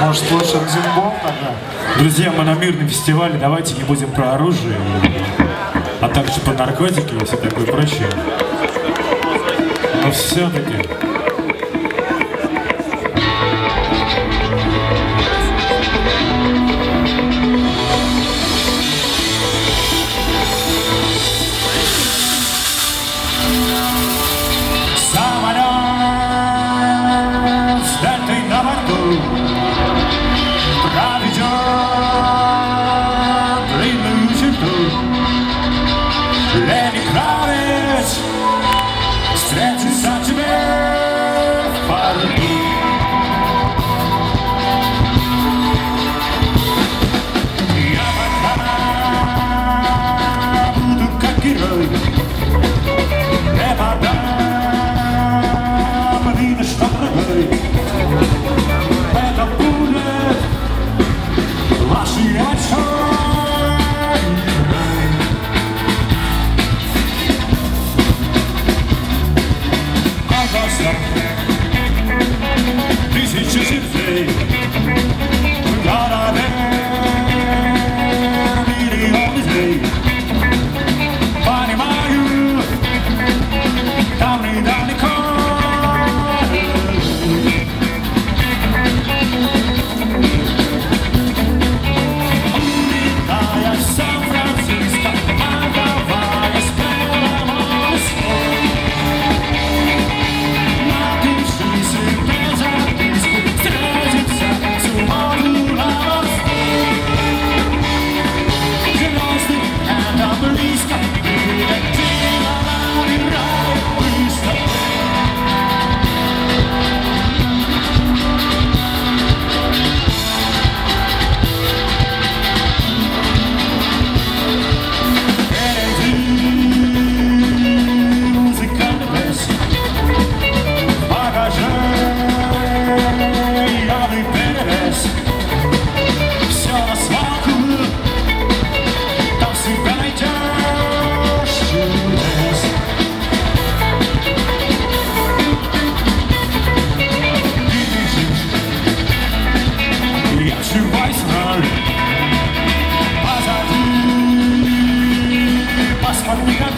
Может, слушаем Зимбол тогда? Друзья, мы на мирном фестивале, давайте не будем про оружие, а также про наркотики и все такое прочее. Но все-таки... easy to defend. It's fucking metal